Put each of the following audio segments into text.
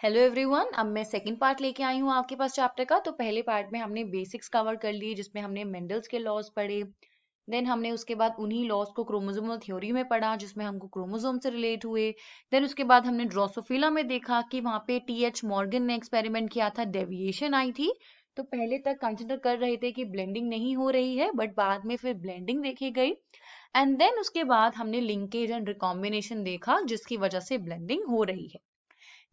Hello everyone अब मैं second part लेके आई हूँ आपके पास चैप्टर का। तो पहले पार्ट में हमने बेसिक्स कवर कर लिए, जिसमें हमने मेंडल्स के लॉज पढ़े। देन हमने उसके बाद उन्हीं लॉज को क्रोमोजोमल थ्योरी में पढ़ा, जिसमें हमको क्रोमोजोम से रिलेट हुए। देन उसके बाद हमने ड्रोसोफिला में देखा कि वहाँ पे टी एच मॉर्गन ने एक्सपेरिमेंट किया था डेविएशन आई थी। तो पहले तक कंसिडर कर रहे थे कि ब्लेंडिंग नहीं हो रही है बट बाद में फिर ब्लेंडिंग देखी गई। एंड देन उसके बाद हमने लिंकेज एंड रिकॉम्बिनेशन देखा, जिसकी वजह से ब्लेंडिंग हो रही है।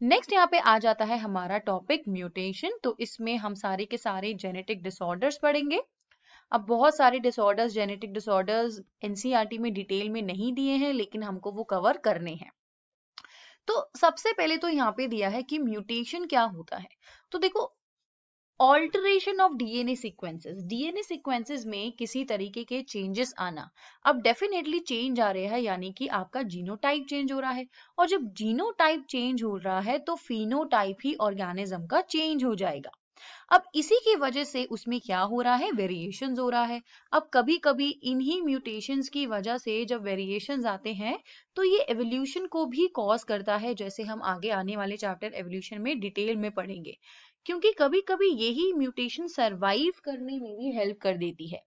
नेक्स्ट यहाँ पे आ जाता है हमारा टॉपिक म्यूटेशन तो इसमें हम सारे के सारे जेनेटिक डिसऑर्डर्स पढ़ेंगे। अब बहुत सारे डिसऑर्डर्स जेनेटिक डिसऑर्डर्स एनसीईआरटी में डिटेल में नहीं दिए हैं, लेकिन हमको वो कवर करने हैं। तो सबसे पहले तो यहाँ पे दिया है कि म्यूटेशन क्या होता है। तो देखो alteration of DNA sequences DNA sequences में किसी तरीके के चेंजेस आना। अब डेफिनेटली चेंज आ रहा है, यानी कि आपका जीनोटाइप चेंज हो रहा है। और जब जीनोटाइप चेंज हो रहा है तो फिनोटाइप ही ऑर्गेनिज्म का चेंज हो जाएगा। अब इसी की वजह से उसमें क्या हो रहा है? वेरिएशन हो रहा है। अब कभी कभी इन्हीं म्यूटेशन की वजह से जब वेरिएशन आते हैं तो ये एवोल्यूशन को भी कॉज करता है, जैसे हम आगे आने वाले चैप्टर एवोल्यूशन में डिटेल में पढ़ेंगे। क्योंकि कभी कभी यही म्यूटेशन सरवाइव करने में भी हेल्प कर देती है।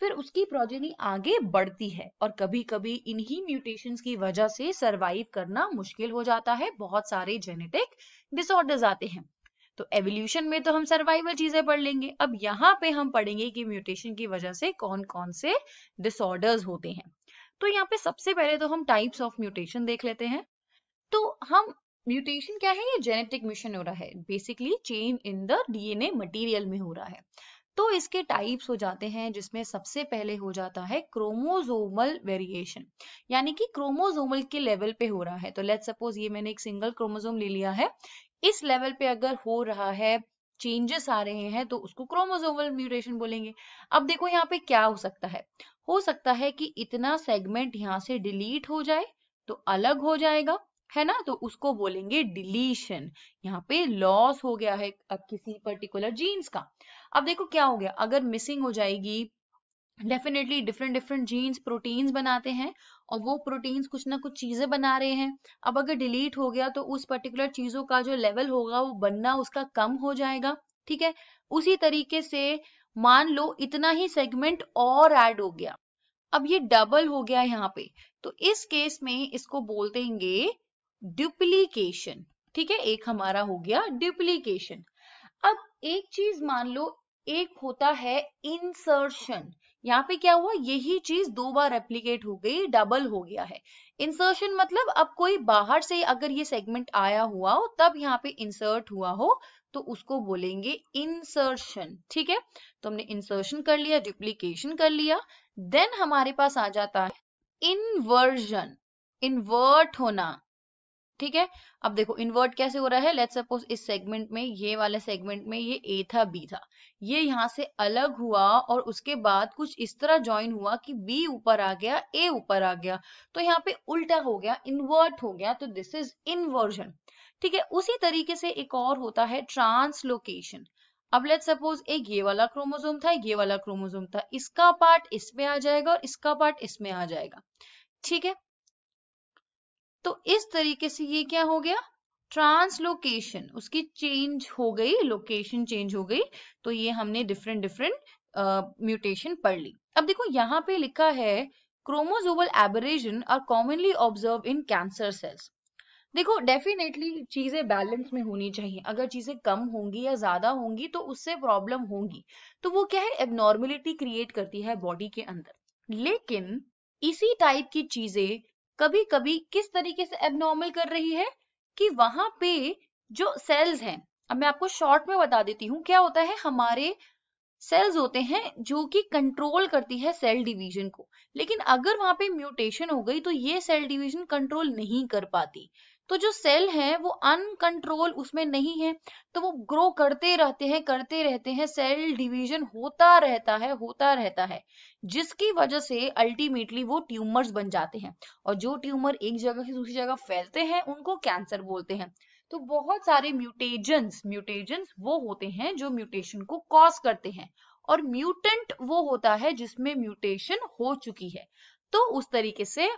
फिर उसकी प्रोजेनी आगे बढ़ती है और कभी कभी इन्हीं म्यूटेशंस की वजह से सरवाइव करना मुश्किल हो जाता है, बहुत सारे जेनेटिक डिसऑर्डर्स आते हैं। तो एवोल्यूशन में तो हम सर्वाइवल चीज़ें पढ़ लेंगे। अब यहाँ पे हम पढ़ेंगे कि म्यूटेशन की वजह से कौन कौन से डिसऑर्डर्स होते हैं। तो यहाँ पे सबसे पहले तो हम टाइप्स ऑफ़ म्यूटेशन देख लेते हैं। तो हम म्यूटेशन क्या है? ये जेनेटिक मिशन हो रहा है। Basically change in the DNA material में हो रहा है। तो इसके टाइप्स हो जाते हैं, जिसमें सबसे पहले हो जाता है क्रोमोजोमल वेरिएशन। यानी कि क्रोमोजोमल के लेवल पे हो रहा है। तो लेट सपोज़ ये मैंने एक सिंगल क्रोमोजोम ले लिया है। इस लेवल पे अगर हो रहा है चेंजेस आ रहे हैं तो उसको क्रोमोजोमल म्यूटेशन बोलेंगे। अब देखो यहाँ पे क्या हो सकता है। हो सकता है कि इतना सेगमेंट यहाँ से डिलीट हो जाए तो अलग हो जाएगा। है ना? तो उसको बोलेंगे डिलीशन यहाँ पे लॉस हो गया है, अब किसी पर्टिकुलर जीन्स का. अब देखो क्या हो गया? अगर मिसिंग हो जाएगी definitely different different genes proteins बनाते हैं और वो प्रोटीन्स कुछ ना कुछ चीज़ें बना रहे हैं. अब अगर डिलीट हो गया तो उस पर्टिकुलर चीज़ों का जो लेवल होगा वो बनना उसका कम हो जाएगा. ठीक है? उसी तरीके से मान लो इतना ही सेगमेंट और ऐड हो गया. अब ये डबल हो गया यहाँ पे. तो इस केस में इसको बोलते हैं डुप्लीकेशन ठीक है? एक हमारा हो गया डुप्लीकेशन अब एक चीज़ मान लो, एक होता है इंसर्शन यहाँ पे क्या हुआ? यही चीज़ दो बार रेप्लीकेट हो गई डबल हो गया है. इंसर्शन मतलब अब कोई बाहर से अगर ये सेगमेंट आया हुआ हो, तब यहाँ पे इंसर्ट हुआ हो तो उसको बोलेंगे इंसर्शन ठीक है? तो हमने इंसर्शन कर लिया डुप्लीकेशन कर लिया. देन हमारे पास आ जाता है इनवर्जन इन्वर्ट होना. ठीक है? अब देखो इन्वर्ट कैसे हो रहा है? लेट सपोज़ इस सेगमेंट में, ये वाले सेगमेंट में ये ए था बी था। ये यहाँ से अलग हुआ और उसके बाद कुछ इस तरह ज्वाइन हुआ कि बी ऊपर आ गया ए ऊपर आ गया। तो यहाँ पे उल्टा हो गया इन्वर्ट हो गया तो दिस इज़ इनवर्जन ठीक है? उसी तरीके से एक और होता है ट्रांसलोकेशन अब लेट सपोज़ एक ये वाला क्रोमोजोम था ये वाला क्रोमोजोम था। इसका पार्ट इसमें आ जाएगा और इसका पार्ट इसमें आ जाएगा। ठीक है? तो इस तरीके से ये क्या हो गया? ट्रांसलोकेशन उसकी चेंज हो गई लोकेशन चेंज हो गई तो ये हमने डिफरेंट डिफरेंट म्यूटेशन पढ़ ली। अब देखो, यहाँ पे लिखा है chromosomal aberration are commonly observe in cancer cells देखो डेफिनेटली चीज़ें बैलेंस में होनी चाहिए। अगर चीज़ें कम होंगी या ज़्यादा होंगी तो उससे प्रॉब्लम होगी। तो वो क्या है? एबनॉर्मेलिटी क्रिएट करती है बॉडी के अंदर। लेकिन इसी टाइप की चीज़ें कभी कभी किस तरीके से एबनॉर्मल कर रही है कि वहाँ पे जो सेल्स हैं, अब मैं आपको शॉर्ट में बता देती हूँ, क्या होता है, हमारे सेल्स होते हैं जो कि कंट्रोल करती है सेल डिवीज़न को। लेकिन अगर वहाँ पे म्यूटेशन हो गई तो ये सेल डिवीज़न कंट्रोल नहीं कर पाती। तो जो सेल है, वो अनकंट्रोल उसमें नहीं है तो वो ग्रो करते रहते हैं, करते रहते हैं सेल डिवीज़न होता रहता है, होता रहता है, जिसकी वजह से अल्टीमेटली वो ट्यूमर्स बन जाते हैं। और जो ट्यूमर एक जगह से दूसरी जगह फैलते हैं, उनको कैंसर बोलते हैं। तो बहुत सारे म्यूटेजेंस म्यूटेजेंस वो होते हैं जो म्यूटेशन को कॉज करते हैं। और म्यूटेंट वो होता है जिसमें म्यूटेशन हो चुकी है। तो उस तरीके से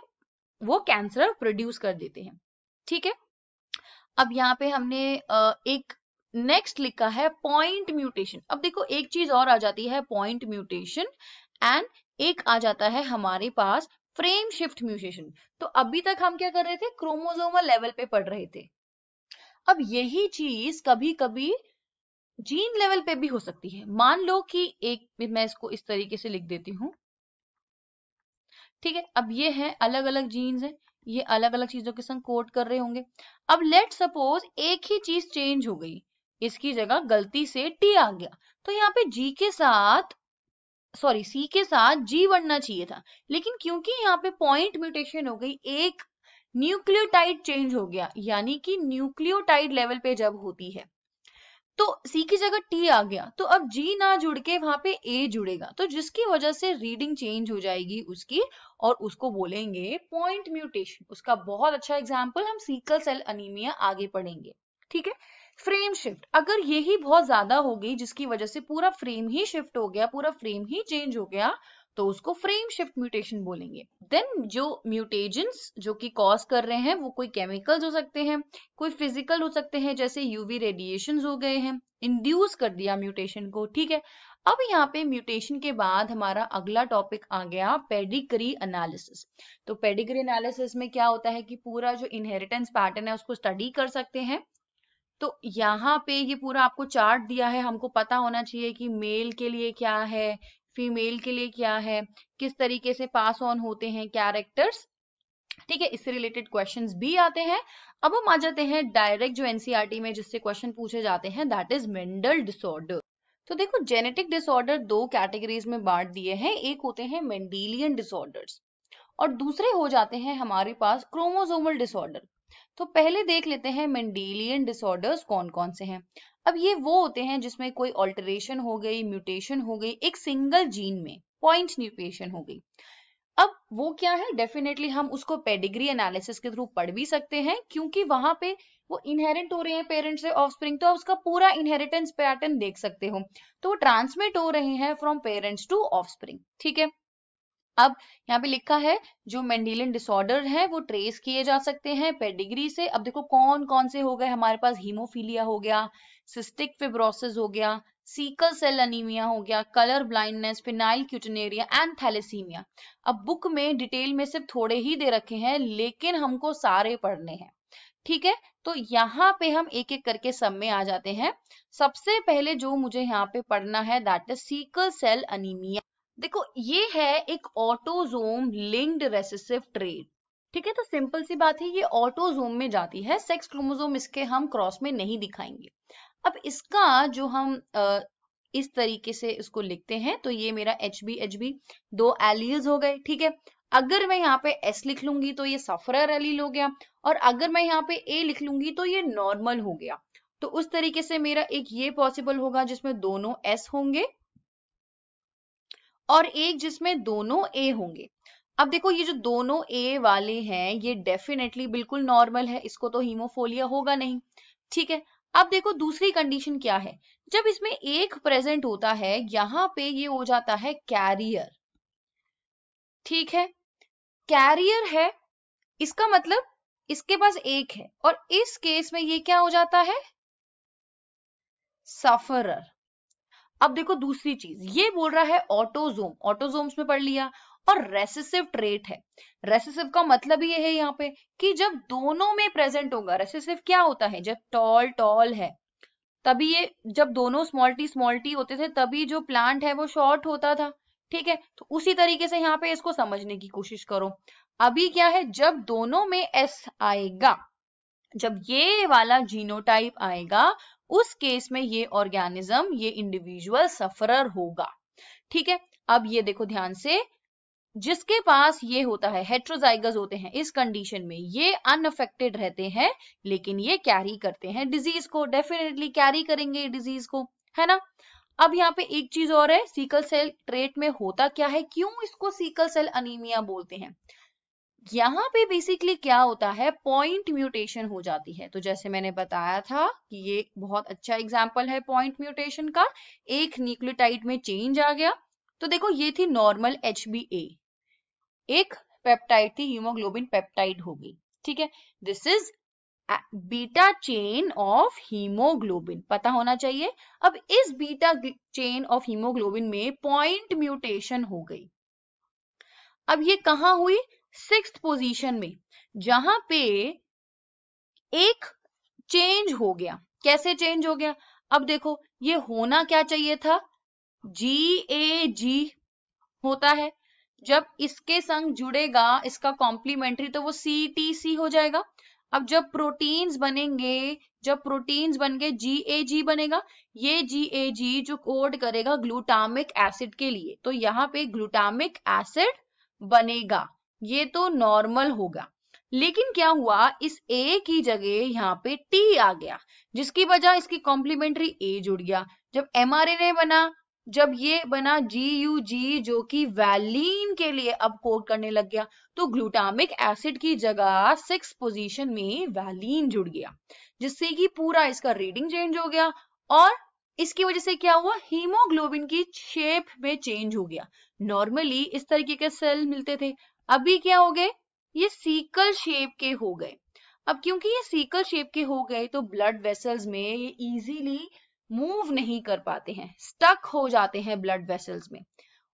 वो कैंसर प्रोड्यूस कर देते हैं। ठीक है? अब यहाँ पे हमने एक नेक्स्ट लिखा है पॉइंट म्यूटेशन अब देखो, एक चीज़ और आ जाती है पॉइंट म्यूटेशन एंड एक आ जाता है हमारे पास फ्रेम शिफ्ट म्यूटेशन तो अभी तक हम क्या कर रहे थे? क्रोमोजोमल लेवल पे पढ़ रहे थे. अब यही चीज़ कभी कभी जीन लेवल पे भी हो सकती है. मान लो कि एक, मैं इसको इस तरीके से लिख देती हूँ. ठीक है? अब ये है अलग अलग जीन्स है. ये अलग अलग चीज़ों के संग कोट कर रहे होंगे। अब लेट सपोज़ एक ही चीज़ चेंज हो गई। इसकी जगह गलती से टी आ गया। तो यहाँ पे जी के साथ सॉरी सी के साथ जी बनना चाहिए था। लेकिन क्योंकि यहाँ पे पॉइंट म्यूटेशन हो गई, एक न्यूक्लियोटाइड चेंज हो गया, यानी कि न्यूक्लियोटाइड लेवल पे जब होती है तो सी की जगह टी आ गया। तो अब जी ना जुड़ के वहाँ पे ए जुड़ेगा। तो जिसकी वजह से रीडिंग चेंज हो जाएगी, उसकी और उसको बोलेंगे पॉइंट म्यूटेशन उसका बहुत अच्छा एग्ज़ाम्पल हम सीकल सेल अनीमिया आगे पढ़ेंगे। ठीक है? फ्रेम शिफ्ट अगर यही बहुत ज़्यादा हो गई, जिसकी वजह से पूरा फ्रेम ही शिफ्ट हो गया, पूरा फ्रेम ही चेंज हो गया तो उसको फ्रेम शिफ्ट म्यूटेशन बोलेंगे। देन जो म्यूटेजेंस जो कि कॉज कर रहे हैं, वो कोई केमिकल्स हो सकते हैं, कोई फ़िज़िकल हो सकते हैं, जैसे यूवी रेडिएशन हो गए हैं। इंड्यूस कर दिया म्यूटेशन को, ठीक है? अब यहाँ पे म्यूटेशन के बाद हमारा अगला टॉपिक आ गया पेडिग्री एनालिसिस तो पेडिग्री एनालिसिस में क्या होता है कि पूरा जो इनहेरिटेंस पैटर्न है उसको स्टडी कर सकते हैं। तो यहाँ पे ये पूरा आपको चार्ट दिया है। हमको पता होना चाहिए कि मेल के लिए क्या है फीमेल के लिए क्या है, किस तरीके से पास ऑन होते हैं कैरेक्टर्स ठीक है, इससे रिलेटेड क्वेश्चंस भी आते हैं। अब हम आ जाते हैं डायरेक्ट जो एनसीआरटी में जिससे क्वेश्चन पूछे जाते हैं दैट इज़ मेंडल डिसऑर्डर तो देखो जेनेटिक डिसऑर्डर दो कैटेगरीज में बांट दिए हैं। एक होते हैं मेंडेलियन डिसऑर्डर्स और दूसरे हो जाते हैं हमारे पास क्रोमोजोमल डिसऑर्डर तो पहले देख लेते हैं मेंडेलियन डिसऑर्डर्स कौन कौन से हैं। अब ये वो होते हैं जिसमें कोई ऑल्टरेशन हो गई म्यूटेशन हो गई, एक सिंगल जीन में पॉइंट म्यूटेशन हो गई। अब वो क्या है? डेफिनेटली हम उसको पेडिग्री एनालिसिस के थ्रू पढ़ भी सकते हैं, क्योंकि वहाँ पे वो इनहेरिट हो रहे हैं पेरेंट्स से ऑफस्प्रिंग तो आप उसका पूरा इनहेरिटेंस पैटर्न देख सकते हो। तो वो ट्रांसमिट हो रहे हैं फ्रॉम पेरेंट्स टू ऑफस्प्रिंग ठीक है? अब यहाँ पे लिखा है, जो मेंडिलियन डिसऑर्डर है, वो ट्रेस किए जा सकते हैं पेडिग्री से। अब देखो कौन कौन से हो गए? हमारे पास हीमोफीलिया हो गया सिस्टिक फिब्रोसिस हो गया सीकल सेल अनीमिया हो गया colour blindness phenylketonuria and thalassaemia अब बुक में डिटेल में सिर्फ़ थोड़े ही दे रखे हैं, लेकिन हमको सारे पढ़ने हैं। ठीक है? तो यहाँ पे हम एक एक करके सब में आ जाते हैं। सबसे पहले जो मुझे यहाँ पे पढ़ना है that is sickle cell anaemia देखो, ये है एक ऑटोजोम लिंक्ड रेसेसिव ट्रेड ठीक है? तो सिंपल सी बात है, ये ऑटोजोम में जाती है सेक्स क्रोमोजोम इसके हम क्रॉस में नहीं दिखाएँगे। अब इसका जो हम इस तरीके से इसको लिखते हैं तो ये मेरा एच बी एच बी दो एलियल्स हो गए, ठीक है? अगर मैं यहाँ पे एस लिख लूँगी तो ये सफरर एलिल हो गया, और अगर मैं यहाँ पे ए लिख लूँगी तो ये नॉर्मल हो गया। तो उस तरीके से मेरा एक ये पॉसिबल होगा जिसमें दोनों एस होंगे, और एक जिसमें दोनों ए होंगे। अब देखो ये जो दोनों ए वाले हैं, ये डेफिनेटली बिल्कुल नॉर्मल है, इसको तो हीमोफोलिया होगा नहीं, ठीक है? अब देखो दूसरी कंडीशन क्या है? जब इसमें एक प्रेजेंट होता है, यहाँ पे ये हो जाता है कैरियर ठीक है? कैरियर है, इसका मतलब इसके पास एक है, और इस केस में ये क्या हो जाता है? सफरर अब देखो दूसरी चीज़, ये बोल रहा है ऑटोजोम ऑटोजोम्स में पढ़ लिया और रेसेसिव ट्रेट है। रेसेसिव का मतलब ये है यहाँ पे कि जब दोनों में प्रेजेंट होगा रेसेसिव क्या होता है? जब टॉल टॉल है, तभी ये जब दोनों स्मॉल टी स्मॉल टी होते थे, तभी जो प्लांट है वो शॉर्ट होता था, ठीक है? तो उसी तरीके से यहाँ पे इसको समझने की कोशिश करो। अभी क्या है? जब दोनों में एस आएगा, जब ये वाला जीनोटाइप आएगा, उस केस में ये ऑर्गेनिज्म ये इंडिविजुअल सफरर होगा, ठीक है? अब ये देखो ध्यान से जिसके पास ये होता है हेट्रोजाइगस होते हैं, इस कंडीशन में ये अनअफेक्टेड रहते हैं, लेकिन ये कैरी करते हैं डिज़ीज़ को डेफिनेटली कैरी करेंगे डिज़ीज़ को, है ना? अब यहाँ पे एक चीज़ और है सीकल सेल ट्रेट में होता क्या है, क्यों इसको सीकल सेल अनीमिया बोलते हैं? यहाँ पे बेसिकली क्या होता है पॉइंट म्यूटेशन हो जाती है। तो जैसे मैंने बताया था कि ये बहुत अच्छा एग्ज़ाम्पल है पॉइंट म्यूटेशन का, एक न्यूक्लियोटाइड में चेंज आ गया। तो देखो, ये थी नॉर्मल एच बी ए एक पेप्टाइड थी हीमोग्लोबिन पेप्टाइड हो गई, ठीक है? This is beta chain of haemoglobin पता होना चाहिए? अब इस बीटा चेन ऑफ़ हीमोग्लोबिन में पॉइंट म्यूटेशन हो गई। अब ये कहा हुई? सिक्स पोजीशन में, जहाँ पे एक चेंज हो गया। कैसे चेंज हो गया? अब देखो, ये होना क्या चाहिए था? जी ए जी होता है। जब इसके संग जुड़ेगा, इसका कॉम्प्लीमेंट्री तो वो सी टी सी हो जाएगा। अब जब प्रोटीन्स बनेंगे, जब प्रोटीन्स बन के जी ए जी बनेगा। ये जी ए जी जो कोड करेगा ग्लूटामिक एसिड के लिए तो यहाँ पे ग्लूटामिक एसिड बनेगा। ये तो नॉर्मल होगा। लेकिन क्या हुआ? इस ए की जगह यहाँ पे टी आ गया, जिसकी वजह इसकी कॉम्प्लीमेंट्री ए जुड़ गया। जब एमआरएनए बना जब ये बना जी यू जी जो कि वैलीन के लिए अब कोड करने लग गया तो ग्लूटामिक एसिड की जगह सिक्स पोजीशन में वैलीन जुड़ गया, जिससे कि पूरा इसका रीडिंग चेंज हो गया और इसकी वजह से क्या हुआ? हीमोग्लोबिन की शेप में चेंज हो गया। नॉर्मली इस तरीके के सेल मिलते थे। अभी क्या हो गए? ये सीकल शेप के हो गए। अब क्योंकि ये सीकल शेप के हो गए तो ब्लड वेसल्स में ये इजीली मूव नहीं कर पाते हैं स्टक हो जाते हैं ब्लड वेसल्स में।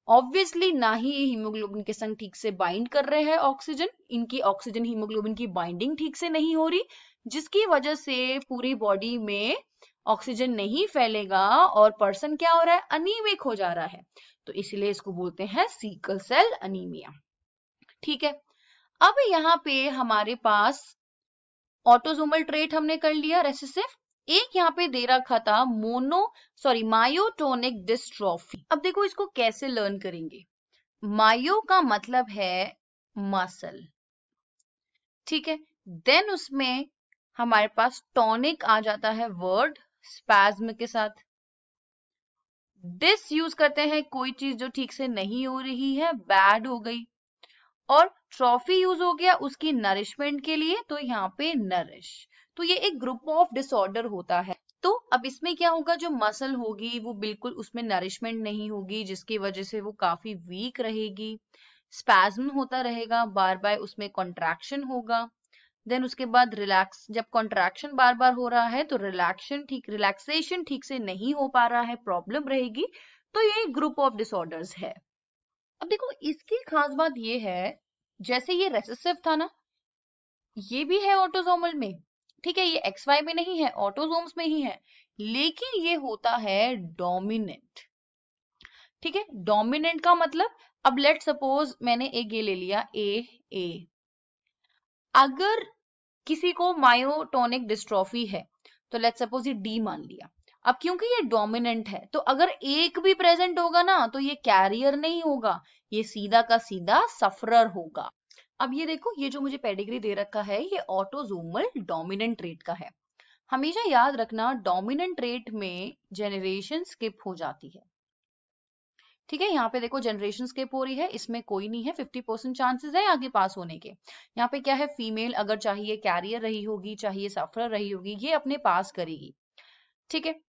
ऑब्वियसली ना ही हीमोग्लोबिन के संग ठीक से बाइंड कर रहे हैं ऑक्सीजन इनकी ऑक्सीजन हीमोग्लोबिन की बाइंडिंग ठीक से नहीं हो रही, जिसकी वजह से पूरी बॉडी में ऑक्सीजन नहीं फैलेगा और पर्सन क्या हो रहा है? अनीमिक हो जा रहा है। तो इसलिए इसको बोलते हैं सीकल सेल अनीमिया ठीक है? अब यहाँ पे हमारे पास ऑटोजोमल ट्रेट हमने कर लिया रेसिसिव एक यहाँ पे दे रखा था मोनो सॉरी मायोटोनिक डिस्ट्रॉफी अब देखो इसको कैसे लर्न करेंगे। मायो का मतलब है मसल ठीक है? देन उसमें हमारे पास टॉनिक आ जाता है वर्ड स्पैज्म के साथ। डिस यूज़ करते हैं कोई चीज़ जो ठीक से नहीं हो रही है बैड हो गई। और ट्रॉफी यूज़ हो गया उसकी नरिशमेंट के लिए तो यहाँ पे नरिश तो ये एक ग्रुप ऑफ़ डिसऑर्डर होता है। तो अब इसमें क्या होगा, जो मसल होगी, वो बिल्कुल उसमें नरिशमेंट नहीं होगी, जिसकी वजह से वो काफ़ी वीक रहेगी। स्पैज्म होता रहेगा, बार बार उसमें कॉन्ट्रैक्शन होगा। देन उसके बाद रिलैक्स जब कॉन्ट्रैक्शन बार बार हो रहा है तो रिलैक्शन ठीक रिलैक्सेशन ठीक से नहीं हो पा रहा है प्रॉब्लम रहेगी। तो ये ग्रुप ऑफ़ डिसऑर्डर्स है। अब देखो, इसकी खास बात ये है, जैसे ये रेसेसिव था ना, ये भी है ऑटोजोमल में। ठीक है, ये एक्स वाई में नहीं है ऑटोजोम्स में ही है, लेकिन ये होता है डोमिनेंट ठीक है डोमिनेंट का मतलब अब लेट सपोज़ मैंने एक ये ले लिया ए ए अगर किसी को मायोटोनिक डिस्ट्रॉफी है तो लेट सपोज़ ये डी मान लिया। अब क्योंकि ये डोमिनेंट है तो अगर एक भी प्रेजेंट होगा ना तो ये कैरियर नहीं होगा, ये सीधा का सीधा सफरर होगा। अब ये देखो, ये जो मुझे पेडिग्री दे रखा है, ये ऑटोजोमल डोमिनेंट ट्रेट का है। हमेशा याद रखना डोमिनेंट ट्रेट में जेनरेशन स्किप हो जाती है। ठीक है, यहाँ पे देखो जनरेशन स्किप हो रही है, इसमें कोई नहीं है फिफ्टी परसेंट चांसेस है आगे पास होने के। यहाँ पे क्या है फीमेल अगर चाहिए कैरियर रही होगी, चाहिए सफ़र रही होगी, ये अपने पास करेगी। ठीक है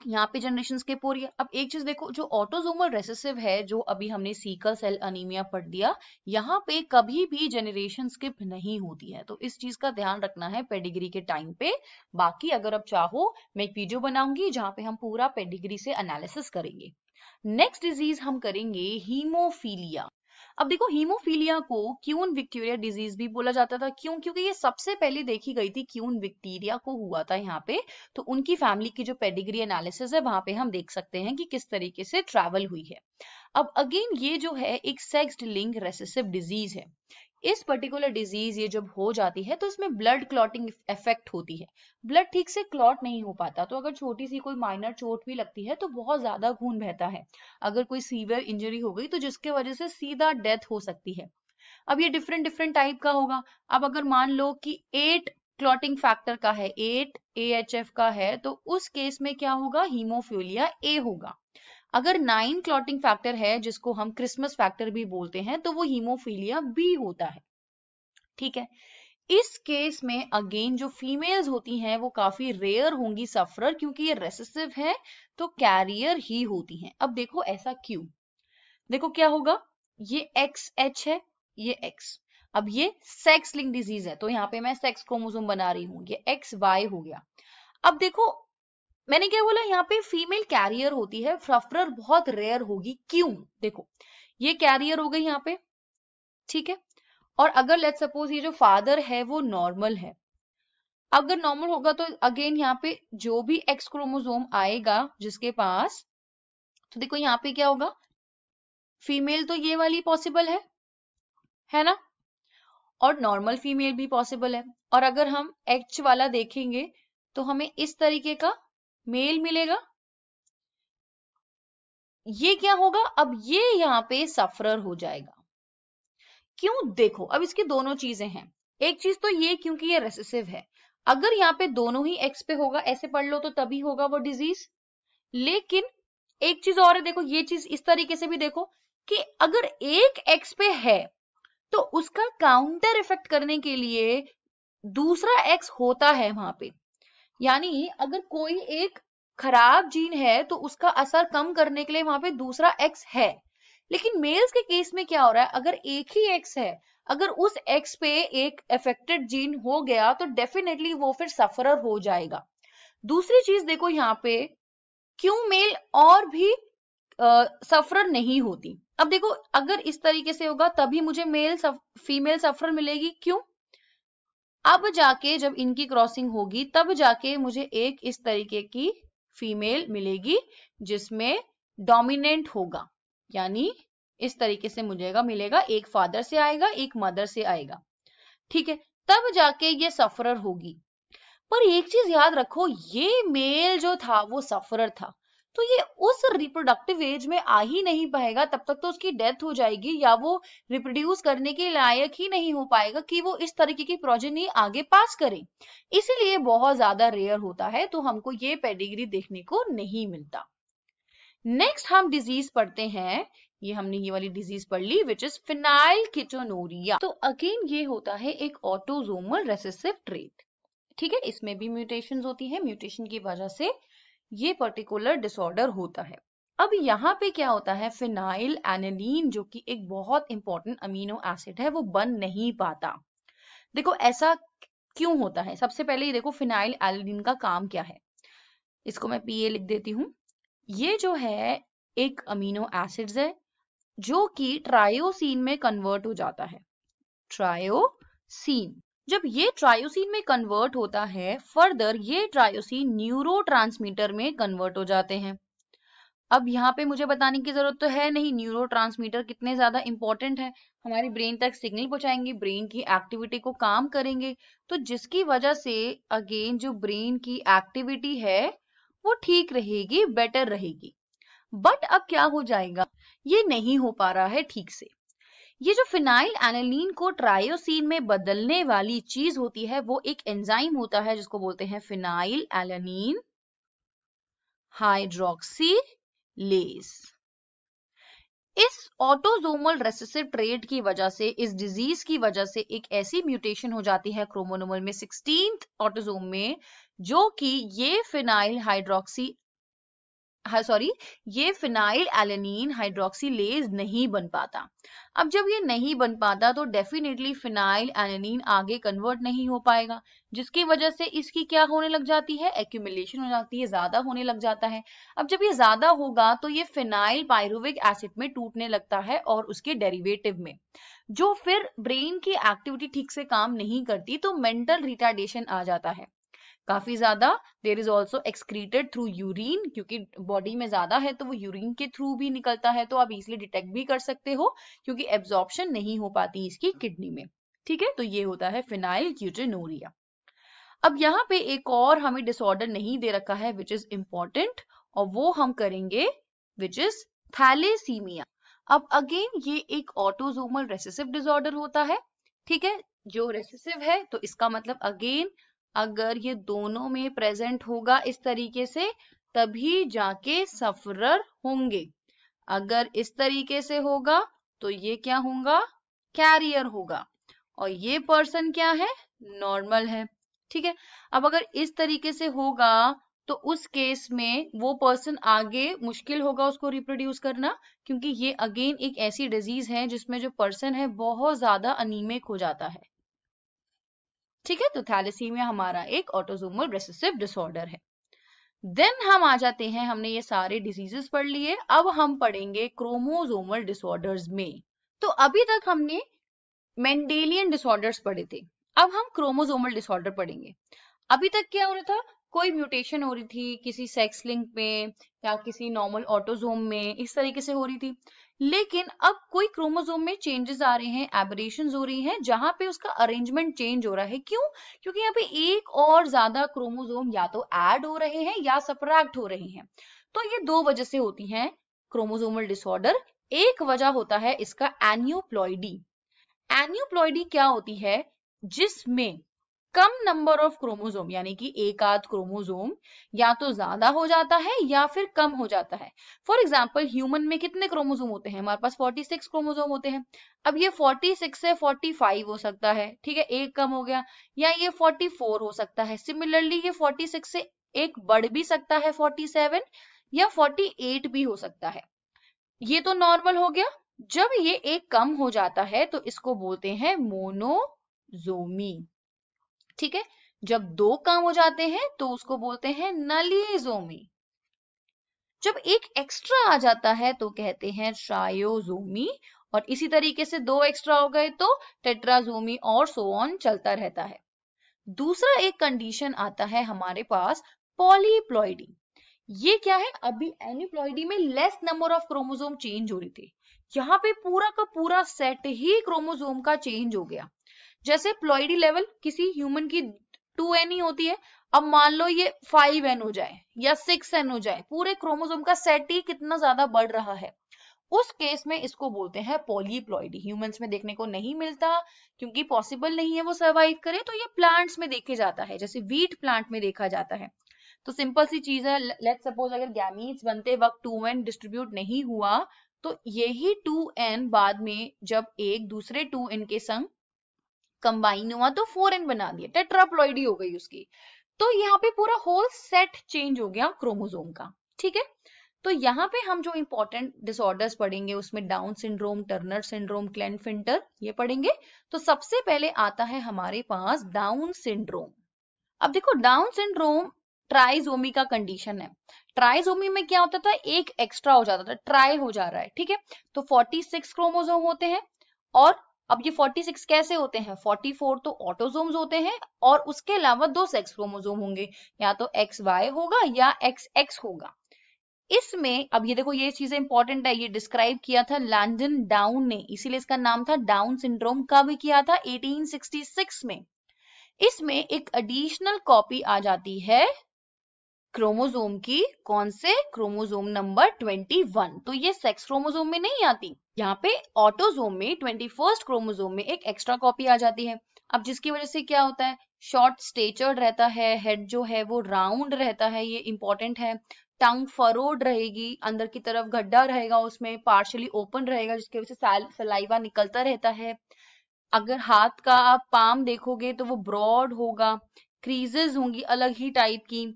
यहाँ पे जनरेशन स्किप हो रही है। अब एक चीज़ देखो, जो ऑटोजोमल रेसेसिव है, जो अभी हमने सीकल सेल अनीमिया पढ़ दिया यहाँ पे कभी भी जनरेशन स्किप नहीं होती है। तो इस चीज़ का ध्यान रखना है पेडिग्री के टाइम पे। बाकी अगर आप चाहो, मैं एक वीडियो बनाऊँगी जहाँ पे हम पूरा पेडिग्री से एनालिसिस करेंगे। नेक्स्ट डिज़ीज़ हम करेंगे हीमोफीलिया अब देखो हीमोफीलिया को क्यून विक्टोरिया डिज़ीज़ भी बोला जाता था। क्यों? क्योंकि ये सबसे पहले देखी गई थी क्यून विक्टीरिया को हुआ था यहाँ पे। तो उनकी फैमिली की जो पेडिग्री एनालिसिस है, वहाँ पे हम देख सकते हैं कि किस तरीके से ट्रैवल हुई है। अब अगेन ये जो है, एक सेक्स्ड लिंग रेसेसिव डिज़ीज़ है। इस पर्टिकुलर डिज़ीज़ ये जब हो जाती है तो इसमें ब्लड क्लॉटिंग इफ़ेक्ट होती है। ब्लड ठीक से क्लॉट नहीं हो पाता तो अगर छोटी सी कोई माइनर चोट भी लगती है तो बहुत ज़्यादा खून बहता है। अगर कोई सीवियर इंजरी हो गई तो जिसके वजह से सीधा डेथ हो सकती है। अब ये डिफरेंट डिफरेंट टाइप का होगा। अब अगर मान लो कि एट क्लॉटिंग फैक्टर का है एट ए का है तो उस केस में क्या होगा? हीमोफ्यूलिया ए होगा। अगर नाइन क्लॉटिंग फैक्टर है, जिसको हम क्रिसमस फैक्टर भी बोलते हैं तो वो हीमोफीलिया बी होता है। ठीक है? इस केस में अगेन जो फीमेल्स होती हैं, वो काफ़ी रेयर होंगी सफरर क्योंकि ये रेसेसिव है तो कैरियर ही होती हैं। अब देखो ऐसा क्यों? देखो क्या होगा? ये एक्स एच है, ये एक्स अब ये सेक्स लिंक डिज़ीज़ है तो यहाँ पे मैं सेक्स क्रोमोसोम बना रही हूँ, ये एक्स वाई हो गया। अब देखो मैंने क्या बोला, यहाँ पे फीमेल कैरियर होती है सफरर बहुत रेयर होगी। क्यों? देखो, ये कैरियर हो गई यहाँ पे, ठीक है? और अगर लेट सपोज़ ये जो फादर है, वो नॉर्मल है। अगर नॉर्मल होगा तो अगेन यहाँ पे जो भी एक्स क्रोमोसोम आएगा जिसके पास तो देखो यहाँ पे क्या होगा? फीमेल तो ये वाली पॉसिबल है है ना? और नॉर्मल फीमेल भी पॉसिबल है। और अगर हम एच वाला देखेंगे तो हमें इस तरीके का मेल मिलेगा। ये क्या होगा? अब ये यहाँ पे सफरर हो जाएगा। क्यों? देखो, अब इसकी दोनों चीज़ें हैं। एक चीज़ तो ये, क्योंकि ये रेसेसिव है। अगर यहाँ पे दोनों ही एक्स पे होगा, ऐसे पढ़ लो तो तभी होगा वो डिज़ीज़ लेकिन एक चीज़ और है, देखो, ये चीज़ इस तरीके से भी देखो कि अगर एक एक्स पे है तो उसका काउंटर इफ़ेक्ट करने के लिए दूसरा एक्स होता है वहाँ पे। यानी अगर कोई एक खराब जीन है तो उसका असर कम करने के लिए वहाँ पे दूसरा एक्स है। लेकिन मेल्स के केस में क्या हो रहा है? अगर एक ही एक्स है अगर उस एक्स पे एक अफेक्टेड जीन हो गया तो डेफिनेटली वो फिर सफरर हो जाएगा। दूसरी चीज़ देखो यहाँ पे क्यों मेल और भी सफरर नहीं होती? अब देखो अगर इस तरीके से होगा तभी मुझे मेल सफ, फीमेल सफरर मिलेगी। क्यों? अब जाके जब इनकी क्रॉसिंग होगी, तब जाके मुझे एक इस तरीके की फीमेल मिलेगी, जिसमें डोमिनेंट होगा। यानी इस तरीके से मुझे मिलेगा, एक फादर से आएगा, एक मदर से आएगा। ठीक है, तब जाके ये सफरर होगी। पर एक चीज़ याद रखो, ये मेल जो था, वो सफरर था। तो ये उस रिप्रोडक्टिव एज में आ ही नहीं पाएगा, तब तक तो उसकी डेथ हो जाएगी, या वो रिप्रोड्यूस करने के लायक ही नहीं हो पाएगा कि वो इस तरीके की प्रोजेनी आगे पास करे। इसीलिए बहुत ज़्यादा रेयर होता है तो हमको ये पेडिग्री देखने को नहीं मिलता। नेक्स्ट हम डिज़ीज़ पढ़ते हैं। ये हमने ये वाली डिज़ीज़ पढ़ ली विच इज़ फिनाइल किटोनोरिया तो अगेन ये होता है एक ऑटोजोमल रेसेसिव ट्रेट ठीक है, इसमें भी म्यूटेशन होती है म्यूटेशन की वजह से ये पर्टिकुलर डिसऑर्डर होता है। अब यहाँ पे क्या होता है? फिनाइल एनिलीन जो कि एक बहुत इंपॉर्टेंट अमीनो एसिड है, वो बन नहीं पाता। देखो, ऐसा क्यों होता है? सबसे पहले ये देखो फिनाइल एनिलीन का काम क्या है? इसको मैं पीए लिख देती हूँ। ये जो है, एक अमीनो एसिड्स है, जो कि ट्रायोसिन में कन्वर्ट हो जाता है। ट्रायोसिन जब ये ट्रायोसिन में कन्वर्ट होता है फर्दर ये ट्रायोसिन न्यूरो में कन्वर्ट हो जाते हैं। अब यहाँ पे मुझे बताने की ज़रूरत तो है नहीं न्यूरो कितने ज़्यादा इंपॉर्टेंट है। हमारी ब्रेन तक सिग्नल पहुंचाएँगे ब्रेन की एक्टिविटी को काम करेंगे। तो जिसकी वजह से अगेन जो ब्रेन की एक्टिविटी है, वो ठीक रहेगी बेटर रहेगी। बट अब क्या हो जाएगा? ये नहीं हो पा रहा है ठीक से। ये जो फिनाइल एनालिन को ट्रायोसिन में बदलने वाली चीज़ होती है, वो एक एंजाइम होता है जिसको बोलते हैं फिनाइल एलानीन हाइड्रोक्सीलेज इस ऑटोजोमल रेसेसिव ट्रेड की वजह से, इस डिज़ीज़ की वजह से एक ऐसी म्यूटेशन हो जाती है क्रोमोनोमल में सिक्सटीन ऑटोजोम में, जो कि ये फिनाइल हाइड्रोक्सी सॉरी ये फिनाइल एलेनिन हाइड्रोक्सीलेज नहीं बन पाता। अब जब ये नहीं बन पाता तो डेफिनेटली फिनाइल एलेनिन आगे कन्वर्ट नहीं हो पाएगा, जिसकी वजह से इसकी क्या होने लग जाती है? एक्यूमुलेशन हो जाती है, ज़्यादा होने लग जाता है। अब जब ये ज़्यादा होगा तो ये फिनाइल पायरुविक एसिड में टूटने लगता है और उसके डेरिवेटिव में। जो फिर ब्रेन की एक्टिविटी ठीक से काम नहीं करती तो मेंटल रिटार्डेशन आ जाता है। काफ़ी ज़्यादा देर is also excreted through urine क्योंकि बॉडी में ज़्यादा है तो वो यूरिन के थ्रू भी निकलता है तो आप इजिली डिटेक्ट भी कर सकते हो, क्योंकि एब्जॉर्प्शन नहीं हो पाती इसकी किडनी में। ठीक है? तो ये होता है फिनाइल क्यूटेनोरिया अब यहाँ पे एक और हमें डिसऑर्डर नहीं दे रखा है विच इज़ इंपॉर्टेंट और वो हम करेंगे विच इज़ थैलेसीमिया अब अगेन ये एक ऑटोजोमल रेसेसिव डिसऑर्डर होता है, ठीक है? जो रेसेसिव है तो इसका मतलब अगेन अगर ये दोनों में प्रेजेंट होगा इस तरीके से, तभी जाके सफरर होंगे। अगर इस तरीके से होगा तो ये क्या होगा? कैरियर होगा। और ये पर्सन क्या है? नॉर्मल है। ठीक है? अब अगर इस तरीके से होगा तो उस केस में वो पर्सन आगे मुश्किल होगा उसको रिप्रोड्यूस करना, क्योंकि ये अगेन एक ऐसी डिज़ीज़ है जिसमें जो पर्सन है, बहुत ज़्यादा अनीमिक हो जाता है। ठीक है? तो थैलेसीमिया हमारा एक ऑटोजोमल रेसेसिव डिसऑर्डर है। देन हम आ जाते हैं, हमने ये सारे डिजीजेस पढ़ लिए, अब हम पढ़ेंगे क्रोमोजोमल डिसऑर्डर्स में। तो अभी तक हमने मेंडेलियन डिसऑर्डर्स पढ़े थे, अब हम क्रोमोजोमल डिसऑर्डर पढ़ेंगे। अभी तक क्या हो रहा था? कोई म्यूटेशन हो रही थी, किसी सेक्स लिंक में या किसी नॉर्मल ऑटोजोम में, इस तरीके से हो रही थी। लेकिन अब कोई क्रोमोजोम में चेंजेस आ रहे हैं एबरेशन हो रही हैं, जहाँ पे उसका अरेंजमेंट चेंज हो रहा है। क्यों? क्योंकि यहाँ पे एक और ज़्यादा क्रोमोजोम या तो ऐड हो रहे हैं या सप्रैक्ट हो रहे हैं। तो ये दो वजह से होती हैं क्रोमोजोमल डिसऑर्डर एक वजह होता है इसका एन्यूप्लॉइडी एन्यूप्लॉइडी क्या होती है? जिसमें कम नंबर ऑफ़ क्रोमोजोम यानी कि एक आध क्रोमोजोम या तो ज़्यादा हो जाता है या फिर कम हो जाता है। फॉर एग्ज़ाम्पल ह्यूमन में कितने क्रोमोजोम होते हैं? हमारे पास 46 क्रोमोजोम होते हैं। अब ये 46 से 45 हो सकता है, ठीक है? एक कम हो गया, या ये 44 हो सकता है। सिमिलरली ये 46 से एक बढ़ भी सकता है 47 या 48 भी हो सकता है। ये तो नॉर्मल हो गया। जब ये एक कम हो जाता है तो इसको बोलते हैं मोनोजोमी ठीक है? जब दो काम हो जाते हैं तो उसको बोलते हैं नलीजोमी। जब एक एक्स्ट्रा आ जाता है तो कहते हैं ट्रायोजोमी और इसी तरीके से दो एक्स्ट्रा हो गए तो टेट्राजोमी और सो ऑन चलता रहता है। दूसरा एक कंडीशन आता है हमारे पास पॉलीप्लॉइडी ये क्या है? अभी एनिप्लॉइडी में less number of chromosome change हो रही थी। यहाँ पे पूरा का पूरा सेट ही क्रोमोजोम का चेंज हो गया। जैसे प्लॉइडी लेवल किसी ह्यूमन की टू एन ही होती है, अब मान लो ये फाइव एन हो जाए या सिक्स एन हो जाए, पूरे क्रोमोसोम का सेट ही कितना ज़्यादा बढ़ रहा है। उस केस में इसको बोलते हैं पॉलीप्लॉइडी। ह्यूमंस में देखने को नहीं मिलता, क्योंकि पॉसिबल नहीं है वो सर्वाइव करे तो ये प्लांट्स में देखे जाता है, जैसे वीट प्लांट में देखा जाता है। तो सिंपल सी चीज़ है लेट सपोज़ अगर गैमीट्स बनते वक्त टू एन डिस्ट्रीब्यूट नहीं हुआ तो यही टू एन बाद में जब एक दूसरे टू एन के संग कंबाइन हुआ तो फोर एन बना दिया टेट्राप्लॉइडी हो गई उसकी। तो यहाँ पे पूरा होल सेट चेंज हो गया क्रोमोजोम का, ठीक है? तो यहाँ पे हम जो इंपॉर्टेंट डिसऑर्डर्स पढ़ेंगे, उसमें Down syndrome Turner syndrome Klinefelter ये पढ़ेंगे। तो सबसे पहले आता है हमारे पास डाउन सिंड्रोम अब देखो डाउन सिंड्रोम ट्राइजोमी का कंडीशन है। ट्राइजोमी में क्या होता था? एक एक्स्ट्रा हो जाता था ट्राई हो जा रहा है, ठीक है? तो 46 क्रोमोजोम होते हैं और अब ये 46 कैसे होते हैं? 44 तो ऑटोजोम्स होते हैं और उसके अलावा दो सेक्स क्रोमोजोम होंगे। या तो एक्स वाई होगा या एक्स एक्स होगा। इसमें, अब ये देखो, ये चीज़ें इंपॉर्टेंट है, ये डिस्क्राइब किया था लैंडन डाउन ने। इसीलिए इसका नाम था डाउन सिंड्रोम कब किया था? 1866 में। इसमें एक एडिशनल कॉपी आ जाती है क्रोमोजोम की। कौन से? क्रोमोजोम नंबर 21 तो ये सेक्स क्रोमोजोम में नहीं आती। यहाँ पे ऑटोजोम में ट्वेंटी फ़र्स्ट क्रोमोजोम में एक एक्स्ट्रा कॉपी आ जाती है। अब जिसकी वजह से क्या होता है? शॉर्ट स्टेचर्ड रहता है हेड जो है वो राउंड रहता है, ये इंपॉर्टेंट है। टंग फरोड रहेगी, अंदर की तरफ़ गड्ढा रहेगा, उसमें पार्शली ओपन रहेगा, जिसकी वजह से सलाइवा निकलता रहता है। अगर हाथ का आप पाम देखोगे तो वो ब्रॉड होगा क्रीजेस होंगी अलग ही टाइप की।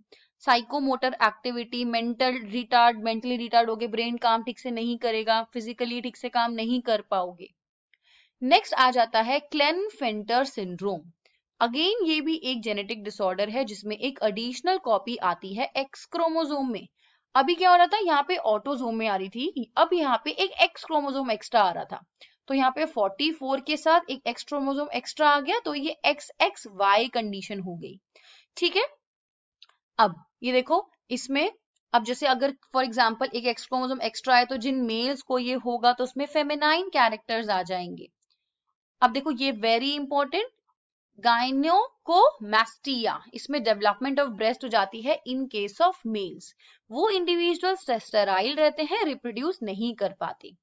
Psychomotor activity mental retard mentally retard हो ब्रेन काम ठीक से नहीं करेगा फिजिकली ठीक से काम नहीं कर पाओगे। नेक्स्ट आ जाता है क्लेन फेंटर सिंड्रोम अगेन ये भी एक जेनेटिक डिसऑर्डर है, जिसमें एक एडिशनल कॉपी आती है एक्स क्रोमोजोम में। अभी क्या हो रहा था? यहाँ पे ऑटोजोम में आ रही थी। अब यहाँ पे एक एक्स क्रोमोजोम एक्स्ट्रा आ रहा था। तो यहाँ पे 44 के साथ एक एक्स क्रोमोजोम एक्स्ट्रा आ गया तो ये एक्स एक्स वाई कंडीशन हो गई। ठीक है? अब ये देखो, इसमें, अब जैसे अगर फॉर एग्ज़ाम्पल एक एक्सक्रोमोसोम एक्स्ट्रा है तो जिन मेल्स को ये होगा तो उसमें फेमिनाइन कैरेक्टर्स आ जाएँगे। अब देखो, ये वेरी इंपॉर्टेंट गाइनोकोमैस्टिया इसमें डेवलपमेंट ऑफ़ ब्रेस्ट हो जाती है इन केस ऑफ़ मेल्स वो इंडिविजुअल्स स्टेराइल रहते हैं रिप्रोड्यूस नहीं कर पाते।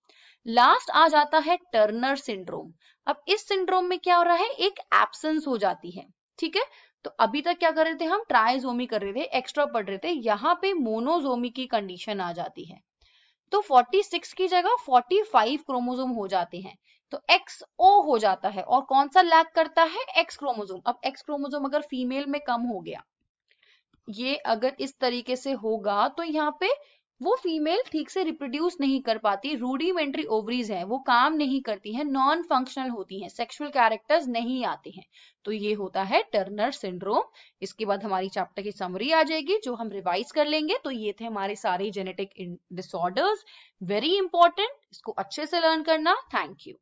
लास्ट आ जाता है टर्नर सिंड्रोम अब इस सिंड्रोम में क्या हो रहा है? एक एब्सेंस हो जाती है, ठीक है? तो अभी तक क्या कर रहे थे हम? ट्राइजोमी कर रहे थे, एक्स्ट्रा पढ़ रहे थे, यहाँ पे मोनोजोमी की कंडीशन आ जाती है। तो 46 की जगह 45 क्रोमोजोम हो जाते हैं। तो एक्स ओ हो जाता है और कौन सा लैक करता है? एक्स क्रोमोजोम अब एक्स क्रोमोजोम अगर फीमेल में कम हो गया, ये अगर इस तरीके से होगा तो यहाँ पे वो फीमेल ठीक से रिप्रोड्यूस नहीं कर पाती रूडीमेंट्री ओवरीज है, वो काम नहीं करती है नॉन फंक्शनल होती हैं सेक्सुअल कैरेक्टर्स नहीं आते हैं। तो ये होता है टर्नर सिंड्रोम इसके बाद हमारी चैप्टर की समरी आ जाएगी, जो हम रिवाइज कर लेंगे। तो ये थे हमारे सारे जेनेटिक डिसऑर्डर्स वेरी इंपॉर्टेंट इसको अच्छे से लर्न करना। Thank you